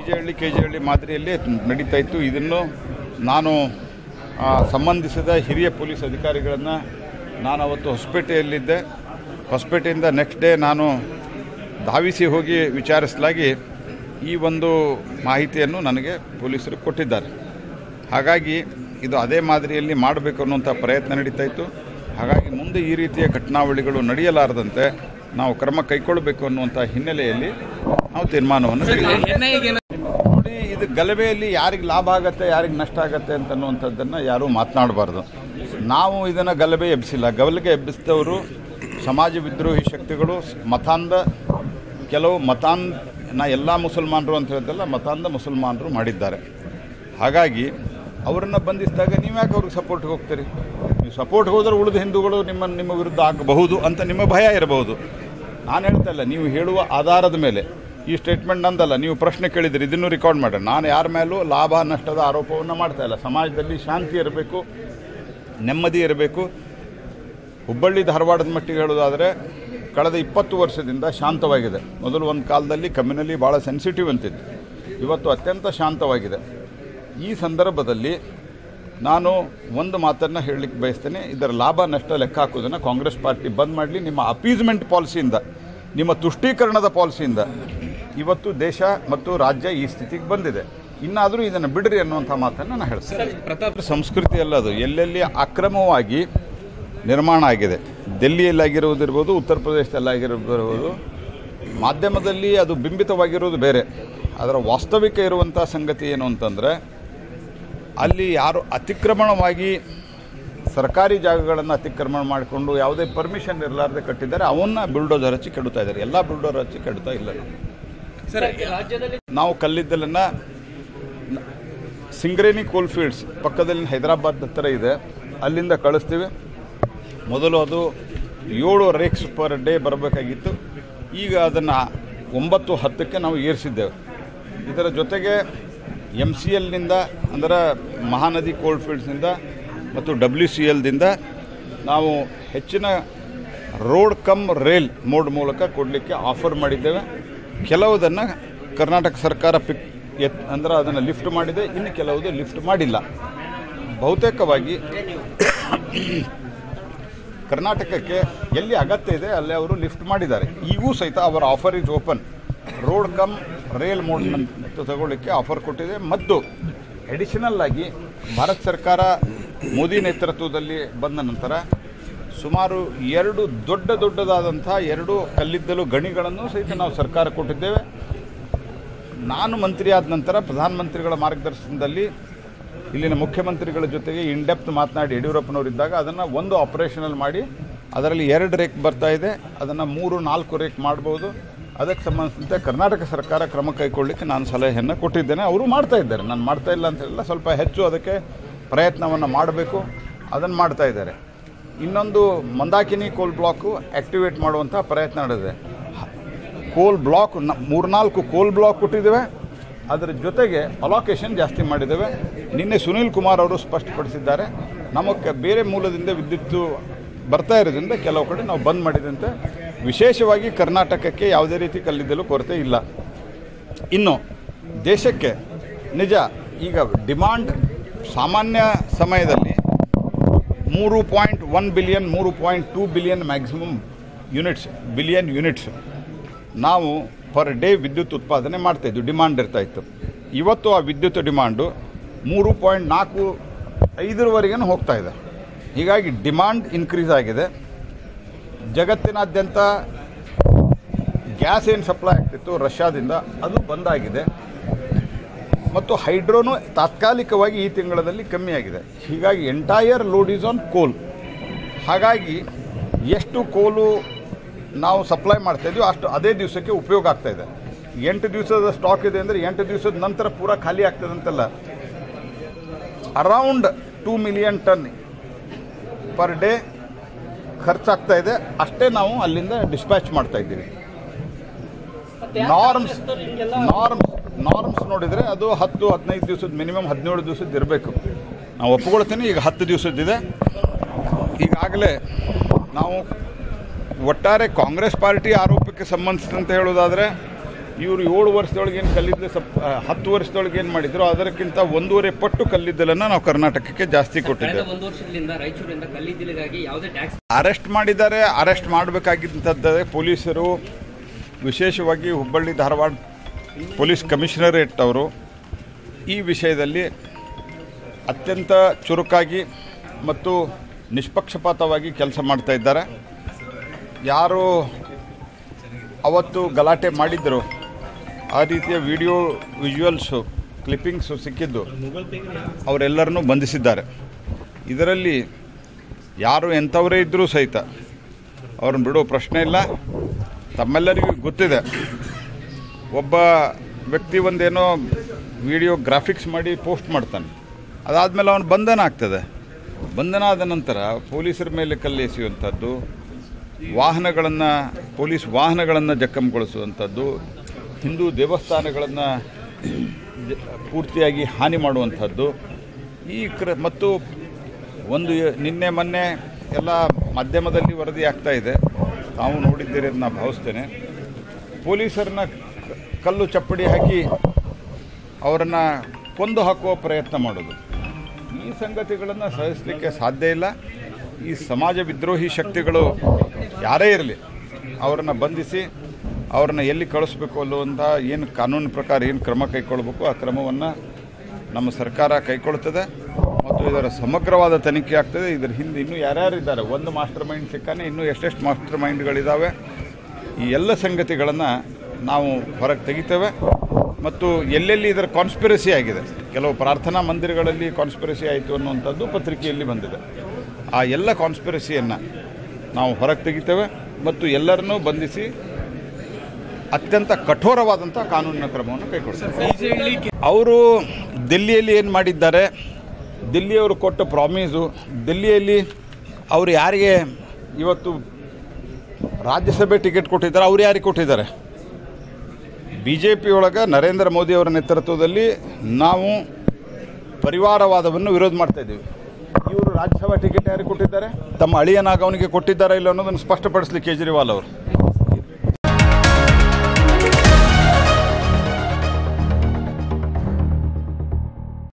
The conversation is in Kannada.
D J Halli K J Halli ಮಾದರಿಯಲ್ಲಿ ನಡೀತಾ ಇತ್ತು. ಇದನ್ನು ನಾನು ಸಂಬಂಧಿಸಿದ ಹಿರಿಯ ಪೊಲೀಸ್ ಅಧಿಕಾರಿಗಳನ್ನು ನಾನು ಅವತ್ತು ಹೊಸಪೇಟೆಯಲ್ಲಿದ್ದೆ. ಹೊಸಪೇಟೆಯಿಂದ ನೆಕ್ಸ್ಟ್ ಡೇ ನಾನು ಧಾವಿಸಿ ಹೋಗಿ ವಿಚಾರಿಸಲಾಗಿ ಈ ಒಂದು ಮಾಹಿತಿಯನ್ನು ನನಗೆ ಪೊಲೀಸರು ಕೊಟ್ಟಿದ್ದಾರೆ. ಹಾಗಾಗಿ ಇದು ಅದೇ ಮಾದರಿಯಲ್ಲಿ ಮಾಡಬೇಕು ಅನ್ನುವಂಥ ಪ್ರಯತ್ನ ನಡೀತಾ ಇತ್ತು. ಹಾಗಾಗಿ ಮುಂದೆ ಈ ರೀತಿಯ ಘಟನಾವಳಿಗಳು ನಡೆಯಲಾರದಂತೆ ನಾವು ಕ್ರಮ ಕೈಗೊಳ್ಳಬೇಕು ಅನ್ನುವಂಥ ಹಿನ್ನೆಲೆಯಲ್ಲಿ ನಾವು ತೀರ್ಮಾನವನ್ನು. ನೋಡಿ, ಇದು ಗಲಭೆಯಲ್ಲಿ ಯಾರಿಗೆ ಲಾಭ ಆಗುತ್ತೆ, ಯಾರಿಗೆ ನಷ್ಟ ಆಗುತ್ತೆ ಅಂತ ಅನ್ನುವಂಥದ್ದನ್ನು ಯಾರೂ ಮಾತನಾಡಬಾರ್ದು. ನಾವು ಇದನ್ನು ಗಲಭೆ ಎಬ್ಬಿಸಿಲ್ಲ ಗಲಭೆ ಎಬ್ಬಿಸಿದವರು ಸಮಾಜ ವಿದ್ರೋಹಿ ಶಕ್ತಿಗಳು, ಮತಾಂಧ, ಕೆಲವು ಮತಾಂಧ ನಾ ಎಲ್ಲ ಮುಸಲ್ಮಾನರು ಅಂತ ಹೇಳ್ತಲ್ಲ, ಮತಾಂಧ ಮುಸಲ್ಮಾನರು ಮಾಡಿದ್ದಾರೆ. ಹಾಗಾಗಿ ಅವರನ್ನು ಬಂಧಿಸಿದಾಗ ನೀವು ಯಾಕೆ ಅವ್ರಿಗೆ ಸಪೋರ್ಟ್ಗೆ ಹೋಗ್ತೀರಿ? ನೀವು ಸಪೋರ್ಟ್ಗೆ ಹೋದ್ರೆ ಉಳಿದ ಹಿಂದೂಗಳು ನಿಮ್ಮ ನಿಮ್ಮ ವಿರುದ್ಧ ಆಗಬಹುದು ಅಂತ ನಿಮ್ಮ ಭಯ ಇರಬಹುದು. ನಾನು ಹೇಳ್ತಾ ಇಲ್ಲ, ನೀವು ಹೇಳುವ ಆಧಾರದ ಮೇಲೆ. ಈ ಸ್ಟೇಟ್ಮೆಂಟ್ ನಂದಲ್ಲ, ನೀವು ಪ್ರಶ್ನೆ ಕೇಳಿದ್ರಿ, ಇದನ್ನು ರೆಕಾರ್ಡ್ ಮಾಡ್ರಿ. ನಾನು ಯಾರ ಮೇಲೂ ಲಾಭ, ನಷ್ಟದ ಆರೋಪವನ್ನು ಮಾಡ್ತಾ ಇಲ್ಲ. ಸಮಾಜದಲ್ಲಿ ಶಾಂತಿ ಇರಬೇಕು, ನೆಮ್ಮದಿ ಇರಬೇಕು. ಹುಬ್ಬಳ್ಳಿ ಧಾರವಾಡದ ಮಟ್ಟಿಗೆ ಹೇಳೋದಾದರೆ ಕಳೆದ ಇಪ್ಪತ್ತು ವರ್ಷದಿಂದ ಶಾಂತವಾಗಿದೆ. ಮೊದಲು ಒಂದು ಕಾಲದಲ್ಲಿ ಕಮ್ಯುನಲಿ ಭಾಳ ಸೆನ್ಸಿಟಿವ್ ಅಂತಿತ್ತು. ಇವತ್ತು ಅತ್ಯಂತ ಶಾಂತವಾಗಿದೆ. ಈ ಸಂದರ್ಭದಲ್ಲಿ ನಾನು ಒಂದು ಮಾತನ್ನು ಹೇಳಲಿಕ್ಕೆ ಬಯಸ್ತೇನೆ. ಇದರ ಲಾಭ, ನಷ್ಟ ಲೆಕ್ಕ ಹಾಕೋದನ್ನು ಕಾಂಗ್ರೆಸ್ ಪಾರ್ಟಿ ಬಂದ್ ಮಾಡಲಿ. ನಿಮ್ಮ ಅಪೀಸ್ಮೆಂಟ್ ಪಾಲಿಸಿಯಿಂದ ನಿಮ್ಮ ತುಷ್ಟೀಕರಣದ ಪಾಲಿಸಿಯಿಂದ ಇವತ್ತು ದೇಶ ಮತ್ತು ರಾಜ್ಯ ಈ ಸ್ಥಿತಿಗೆ ಬಂದಿದೆ. ಇನ್ನಾದರೂ ಇದನ್ನು ಬಿಡ್ರಿ ಅನ್ನುವಂಥ ಮಾತನ್ನು ನಾನು ಹೇಳ್ತೇನೆ. ಪ್ರತಾಪ್ ಸಂಸ್ಕೃತಿ ಅಲ್ಲದು ಎಲ್ಲೆಲ್ಲಿ ಅಕ್ರಮವಾಗಿ ನಿರ್ಮಾಣ ಆಗಿದೆ. ದೆಲ್ಲಿಯಲ್ಲಾಗಿರುವುದಿರ್ಬೋದು ಉತ್ತರ ಪ್ರದೇಶದಲ್ಲಿ ಆಗಿರ್ಬೋದು ಮಾಧ್ಯಮದಲ್ಲಿ ಅದು ಬಿಂಬಿತವಾಗಿರುವುದು ಬೇರೆ. ಅದರ ವಾಸ್ತವಿಕ ಇರುವಂಥ ಸಂಗತಿ ಏನು ಅಂತಂದರೆ ಅಲ್ಲಿ ಯಾರು ಅತಿಕ್ರಮಣವಾಗಿ ಸರ್ಕಾರಿ ಜಾಗಗಳನ್ನು ಅತಿಕ್ರಮಣ ಮಾಡಿಕೊಂಡು ಯಾವುದೇ ಪರ್ಮಿಷನ್ ಇರಲಾರ್ದೆ ಕಟ್ಟಿದ್ದಾರೆ ಅವನ್ನ ಬುಲ್ಡೋಜರ್ ಹಚ್ಚಿ ಕೆಡುತ್ತಾ ಇದ್ದಾರೆ. ಎಲ್ಲ ಬಿಲ್ಡೋರ್ ಹಚ್ಚಿ ಕೆಡುತ್ತಾ ಇಲ್ಲ. ರಾಜ್ಯದಲ್ಲಿ ನಾವು ಕಲ್ಲಿದ್ದಲನ್ನು ಸಿಂಗ್ರೇನಿ ಕೋಲ್ ಫೀಲ್ಡ್ಸ್ ಪಕ್ಕದಲ್ಲಿ ಹೈದರಾಬಾದ್ ಹತ್ತಿರ ಇದೆ. ಅಲ್ಲಿಂದ ಕಳಿಸ್ತೀವಿ. ಮೊದಲು ಅದು ಏಳು ರೇಕ್ಸ್ ಪರ್ ಡೇ ಬರಬೇಕಾಗಿತ್ತು. ಈಗ ಅದನ್ನು ಒಂಬತ್ತು ಹತ್ತಕ್ಕೆ ನಾವು ಏರಿಸಿದ್ದೇವೆ. ಇದರ ಜೊತೆಗೆ ಎಂ ಸಿ ಎಲ್ನಿಂದ ಅಂದರೆ ಮಹಾನದಿ ಕೋಲ್ಡ್ ಫೀಲ್ಡ್ಸ್ನಿಂದ ಮತ್ತು ಡಬ್ಲ್ಯೂ ಸಿ ಎಲ್ದಿಂದ ನಾವು ಹೆಚ್ಚಿನ ರೋಡ್ ಕಮ್ ರೈಲ್ ಮೋಡ್ ಮೂಲಕ ಕೊಡಲಿಕ್ಕೆ ಆಫರ್ ಮಾಡಿದ್ದೇವೆ. ಕೆಲವುದನ್ನು ಕರ್ನಾಟಕ ಸರ್ಕಾರ ಪಿಕ್ ಎತ್ ಅಂದ್ರೆ ಅದನ್ನು ಲಿಫ್ಟ್ ಮಾಡಿದೆ, ಇನ್ನು ಕೆಲವುದು ಲಿಫ್ಟ್ ಮಾಡಿಲ್ಲ. ಬಹುತೇಕವಾಗಿ ಕರ್ನಾಟಕಕ್ಕೆ ಎಲ್ಲಿ ಅಗತ್ಯ ಇದೆ, ಅಲ್ಲಿ ಅವರು ಲಿಫ್ಟ್ ಮಾಡಿದ್ದಾರೆ. ಈಗೂ ಸಹಿತ ಅವರ offer is open road cum rail mode ತಗೊಳ್ಳಿಕ್ಕೆ ಆಫರ್ ಕೊಟ್ಟಿದೆ. ಮತ್ತು ಅಡಿಷನಲ್ ಆಗಿ ಭಾರತ ಸರ್ಕಾರ ಮೋದಿ ನೇತೃತ್ವದಲ್ಲಿ ಬಂದ ನಂತರ ಸುಮಾರು ಎರಡು ದೊಡ್ಡ ದೊಡ್ಡದಾದಂಥ ಎರಡು ಕಲ್ಲಿದ್ದಲು ಗಣಿಗಳನ್ನು ಸಹಿತ ನಾವು ಸರ್ಕಾರ ಕೊಟ್ಟಿದ್ದೇವೆ. ನಾನು ಮಂತ್ರಿ ಆದ ನಂತರ ಪ್ರಧಾನಮಂತ್ರಿಗಳ ಮಾರ್ಗದರ್ಶನದಲ್ಲಿ ಇಲ್ಲಿನ ಮುಖ್ಯಮಂತ್ರಿಗಳ ಜೊತೆಗೆ ಇನ್ ಡೆಪ್ತ್ ಮಾತನಾಡಿ ಯಡಿಯೂರಪ್ಪನವರಿದ್ದಾಗ ಅದನ್ನು ಒಂದು ಆಪರೇಷನಲ್ ಮಾಡಿ ಅದರಲ್ಲಿ ಎರಡು ರೇಕ್ ಬರ್ತಾ ಇದೆ. ಅದನ್ನು ಮೂರು, ನಾಲ್ಕು ರೇಕ್ ಮಾಡ್ಬೋದು. ಅದಕ್ಕೆ ಸಂಬಂಧಿಸಿದಂತೆ ಕರ್ನಾಟಕ ಸರ್ಕಾರ ಕ್ರಮ ಕೈಗೊಳ್ಳಲಿಕ್ಕೆ ನಾನು ಸಲಹೆಯನ್ನು ಕೊಟ್ಟಿದ್ದೇನೆ. ಅವರು ಮಾಡ್ತಾ ಇದ್ದಾರೆ. ನಾನು ಮಾಡ್ತಾ ಇಲ್ಲ ಅಂತ ಹೇಳಿಲ್ಲ. ಸ್ವಲ್ಪ ಹೆಚ್ಚು ಅದಕ್ಕೆ ಪ್ರಯತ್ನವನ್ನು ಮಾಡಬೇಕು. ಅದನ್ನು ಮಾಡ್ತಾ ಇದ್ದಾರೆ. ಇನ್ನೊಂದು ಮಂದಾಕಿನಿ ಕೋಲ್ ಬ್ಲಾಕು ಆ್ಯಕ್ಟಿವೇಟ್ ಮಾಡುವಂಥ ಪ್ರಯತ್ನ ನಡೆದಿದೆ. ಕೋಲ್ ಬ್ಲಾಕ್ ಮೂರ್ನಾಲ್ಕು ಕೋಲ್ ಬ್ಲಾಕ್ ಕೊಟ್ಟಿದ್ದೇವೆ. ಅದರ ಜೊತೆಗೆ ಅಲೋಕೇಶನ್ ಜಾಸ್ತಿ ಮಾಡಿದ್ದೇವೆ. ನಿನ್ನೆ ಸುನೀಲ್ ಕುಮಾರ್ ಅವರು ಸ್ಪಷ್ಟಪಡಿಸಿದ್ದಾರೆ. ನಮಗೆ ಬೇರೆ ಮೂಲದಿಂದ ವಿದ್ಯುತ್ತು ಬರ್ತಾ ಇರೋದ್ರಿಂದ ಕೆಲವು ಕಡೆ ನಾವು ಬಂದ್ ಮಾಡಿದಂತೆ. ವಿಶೇಷವಾಗಿ ಕರ್ನಾಟಕಕ್ಕೆ ಯಾವುದೇ ರೀತಿ ಕಲ್ಲಿದ್ದಲು ಕೊರತೆ ಇಲ್ಲ. ಇನ್ನು ದೇಶಕ್ಕೆ ನಿಜ, ಈಗ ಡಿಮಾಂಡ್ ಸಾಮಾನ್ಯ ಸಮಯದಲ್ಲಿ ಮೂರು ಪಾಯಿಂಟ್ ಒನ್ ಬಿಲಿಯನ್ ಮೂರು point two billion maximum units billion units ನಾವು ಪರ್ ಡೇ ವಿದ್ಯುತ್ ಉತ್ಪಾದನೆ ಮಾಡ್ತಾಯಿದ್ವಿ ಡಿಮಾಂಡ್ ಇರ್ತಾ ಇತ್ತು. ಇವತ್ತು ಆ ವಿದ್ಯುತ್ ಡಿಮಾಂಡು ಮೂರು ಪಾಯಿಂಟ್ ನಾಲ್ಕು ಐದರವರೆಗೂ ಹೋಗ್ತಾ ಇದೆ. ಹೀಗಾಗಿ ಡಿಮಾಂಡ್ ಇನ್ಕ್ರೀಸ್ ಆಗಿದೆ. ಜಗತ್ತಿನಾದ್ಯಂತ ಗ್ಯಾಸ್ ಏನು ಸಪ್ಲೈ ಆಗ್ತಿತ್ತು, ರಷ್ಯಾದಿಂದ, ಅದು ಬಂದಾಗಿದೆ ಮತ್ತು ಹೈಡ್ರೋನು ತಾತ್ಕಾಲಿಕವಾಗಿ ಈ ತಿಂಗಳಲ್ಲಿ ಕಮ್ಮಿಯಾಗಿದೆ ಹೀಗಾಗಿ ಎಂಟೈರ್ ಲೋಡ್ ಈಸ್ ಆನ್ ಕೋಲ್ ಹಾಗಾಗಿ ಎಷ್ಟು ಕೋಲು ನಾವು ಸಪ್ಲೈ ಮಾಡ್ತಾ ಇದ್ವಿ ಅಷ್ಟು ಅದೇ ದಿವಸಕ್ಕೆ ಉಪಯೋಗ ಆಗ್ತಾ ಇದೆ. ಎಂಟು ದಿವಸದ ಸ್ಟಾಕ್ ಇದೆ ಅಂದರೆ ಎಂಟು ದಿವಸದ ನಂತರ ಪೂರಾ ಖಾಲಿ ಆಗ್ತದೆ ಅಂತಲ್ಲ. Around two million ton per day ಖರ್ಚಾಗ್ತಾ ಇದೆ. ಅಷ್ಟೇ ನಾವು ಅಲ್ಲಿಂದ ಡಿಸ್ಪ್ಯಾಚ್ ಮಾಡ್ತಾ ಇದ್ದೀವಿ. ನಾರ್ಮ್ಸ್ ನಾರ್ಮ್ಸ್ ನಾರ್ಮ್ಸ್ ನೋಡಿದರೆ ಅದು ಹತ್ತು ಹದಿನೈದು ದಿವಸದ ಮಿನಿಮಮ್ ಹದಿನೇಳು ದಿವಸದ್ದು ಇರಬೇಕು. ನಾವು ಒಪ್ಕೊಳ್ತೀನಿ ಈಗ ಹತ್ತು ದಿವಸದ್ದಿದೆ ಈಗಾಗಲೇ ನಾವು ಒಟ್ಟಾರೆ ಕಾಂಗ್ರೆಸ್ ಪಾರ್ಟಿ ಆರೋಪಕ್ಕೆ ಸಂಬಂಧಿಸಿದಂತೆ ಹೇಳೋದಾದರೆ ಇವರು ಏಳು ವರ್ಷದೊಳಗೆ ಏನು ಕಲ್ಲಿದ್ದಲು ಸಪ್ ಹತ್ತು ವರ್ಷದೊಳಗೆ ಏನು ಮಾಡಿದ್ರು ಅದಕ್ಕಿಂತ ಒಂದೂವರೆ ಪಟ್ಟು ಕಲ್ಲಿದ್ದಲನ್ನು ನಾವು ಕರ್ನಾಟಕಕ್ಕೆ ಜಾಸ್ತಿ ಕೊಟ್ಟಿದ್ದೇವೆ. ಅರೆಸ್ಟ್ ಮಾಡಿದ್ದಾರೆ ಅರೆಸ್ಟ್ ಮಾಡಬೇಕಾಗಿದ್ದಂಥದ್ದೇ ಪೊಲೀಸರು ವಿಶೇಷವಾಗಿ ಹುಬ್ಬಳ್ಳಿ ಧಾರವಾಡ ಪೊಲೀಸ್ ಕಮಿಷನರೇಟ್ ಅವರು ಈ ವಿಷಯದಲ್ಲಿ ಅತ್ಯಂತ ಚುರುಕಾಗಿ ಮತ್ತು ನಿಷ್ಪಕ್ಷಪಾತವಾಗಿ ಕೆಲಸ ಮಾಡ್ತಾ ಇದ್ದಾರೆ. ಯಾರು ಅವತ್ತು ಗಲಾಟೆ ಮಾಡಿದ್ದರು ಆ ರೀತಿಯ ವಿಡಿಯೋ ವಿಜುವಲ್ಸು, ಕ್ಲಿಪ್ಪಿಂಗ್ಸು ಸಿಕ್ಕಿದ್ದು ಅವರೆಲ್ಲರನ್ನೂ ಬಂಧಿಸಿದ್ದಾರೆ. ಇದರಲ್ಲಿ ಯಾರು ಎಂಥವರೇ ಇದ್ದರೂ ಸಹಿತ ಅವ್ರನ್ನ ಬಿಡೋ ಪ್ರಶ್ನೆ ಇಲ್ಲ. ತಮ್ಮೆಲ್ಲರಿಗೂ ಗೊತ್ತಿದೆ. ಒಬ್ಬ ವ್ಯಕ್ತಿ ಒಂದೇನೋ ವಿಡಿಯೋ ಗ್ರಾಫಿಕ್ಸ್ ಮಾಡಿ ಪೋಸ್ಟ್ ಮಾಡ್ತಾನೆ. ಅದಾದಮೇಲೆ ಅವನು ಬಂಧನ ಆಗ್ತದೆ. ಬಂಧನ ಆದ ನಂತರ ಪೊಲೀಸರ ಮೇಲೆ ಕಲ್ಲೆಸೆಯುವಂಥದ್ದು, ವಾಹನಗಳನ್ನು, ಪೊಲೀಸ್ ವಾಹನಗಳನ್ನು ಜಖಂಗೊಳಿಸುವಂಥದ್ದು ಹಿಂದೂ ದೇವಸ್ಥಾನಗಳನ್ನು ಪೂರ್ತಿಯಾಗಿ ಹಾನಿ ಮಾಡುವಂಥದ್ದು, ಈ ಕ್ರ, ಮತ್ತು ಒಂದು ನಿನ್ನೆ ಮೊನ್ನೆ ಎಲ್ಲ ಮಾಧ್ಯಮದಲ್ಲಿ ವರದಿ ಆಗ್ತಾ ಇದೆ. ತಾವು ನೋಡಿದ್ದೀರಿ ನಾನು ಭಾವಿಸ್ತೇನೆ. ಪೊಲೀಸರನ್ನ ಕಲ್ಲು ಚಪ್ಪಡಿ ಹಾಕಿ ಅವರನ್ನು ಕೊಂದು ಹಾಕುವ ಪ್ರಯತ್ನ ಮಾಡೋದು. ಈ ಸಂಗತಿಗಳನ್ನು ಸಹಿಸಲಿಕ್ಕೆ ಸಾಧ್ಯ ಇಲ್ಲ. ಈ ಸಮಾಜ ವಿದ್ರೋಹಿ ಶಕ್ತಿಗಳು ಯಾರೇ ಇರಲಿ, ಅವರನ್ನು ಬಂಧಿಸಿ, ಅವ್ರನ್ನ ಎಲ್ಲಿ ಕಳಿಸ್ಬೇಕು ಅನ್ನುವಂಥ ಏನು ಕಾನೂನು ಪ್ರಕಾರ ಏನು ಕ್ರಮ ಕೈಗೊಳ್ಬೇಕು, ಆ ಕ್ರಮವನ್ನು ನಮ್ಮ ಸರ್ಕಾರ ಕೈಗೊಳ್ತದೆ ಮತ್ತು ಇದರ ಸಮಗ್ರವಾದ ತನಿಖೆ ಆಗ್ತದೆ. ಇದರ ಹಿಂದೆ ಇನ್ನೂ ಯಾರ್ಯಾರು ಇದ್ದಾರೆ ಒಂದು ಮಾಸ್ಟರ್ ಮೈಂಡ್ ಸಿಕ್ಕಾನೆ ಇನ್ನೂ ಎಷ್ಟೆಷ್ಟು ಮಾಸ್ಟರ್ ಮೈಂಡ್ಗಳಿದ್ದಾವೆ ಈ ಎಲ್ಲ ಸಂಗತಿಗಳನ್ನು ನಾವು ಹೊರಗೆ ತೆಗಿತೇವೆ. ಮತ್ತು ಎಲ್ಲೆಲ್ಲಿ ಇದರ ಕಾನ್ಸ್ಪಿರಸಿ ಆಗಿದೆ? ಕೆಲವು ಪ್ರಾರ್ಥನಾ ಮಂದಿರಗಳಲ್ಲಿ ಕಾನ್ಸ್ಪಿರಸಿ ಆಯಿತು ಅನ್ನುವಂಥದ್ದು ಪತ್ರಿಕೆಯಲ್ಲಿ ಬಂದಿದೆ. ಆ ಎಲ್ಲ ಕಾನ್ಸ್ಪಿರಸಿಯನ್ನು ನಾವು ಹೊರಗೆ ತೆಗಿತೇವೆ ಮತ್ತು ಎಲ್ಲರನ್ನೂ ಬಂಧಿಸಿ ಅತ್ಯಂತ ಕಠೋರವಾದಂಥ ಕಾನೂನಿನ ಕ್ರಮವನ್ನು ಕೈಗೊಳ್ಳುತ್ತೇವೆ ಅವರು ದಿಲ್ಲಿಯಲ್ಲಿ ಏನು ಮಾಡಿದ್ದಾರೆ? ದಿಲ್ಲಿಯವರು ಕೊಟ್ಟ ಪ್ರಾಮಿಸು ದಿಲ್ಲಿಯಲ್ಲಿ ಅವರು ಯಾರಿಗೆ ಇವತ್ತು ರಾಜ್ಯಸಭೆ ಟಿಕೆಟ್ ಕೊಟ್ಟಿದ್ದಾರೆ, ಅವ್ರು ಯಾರಿಗೆ ಕೊಟ್ಟಿದ್ದಾರೆ? ಬಿ ಜೆ ಪಿ ಒಳಗೆ ನರೇಂದ್ರ ಮೋದಿ ಅವರ ನೇತೃತ್ವದಲ್ಲಿ ನಾವು ಪರಿವಾರವಾದವನ್ನು ವಿರೋಧ ಮಾಡ್ತಾ ಇದ್ದೀವಿ. ಇವರು ರಾಜ್ಯಸಭಾ ಟಿಕೆಟ್ ಯಾರಿಗೆ ಕೊಟ್ಟಿದ್ದಾರೆ? ತಮ್ಮ ಅಳಿಯನಾಗ ಅವನಿಗೆ ಕೊಟ್ಟಿದ್ದಾರೆ ಇಲ್ಲ ಅನ್ನೋದನ್ನು ಸ್ಪಷ್ಟಪಡಿಸಲಿ ಕೇಜ್ರಿವಾಲ್ ಅವರು.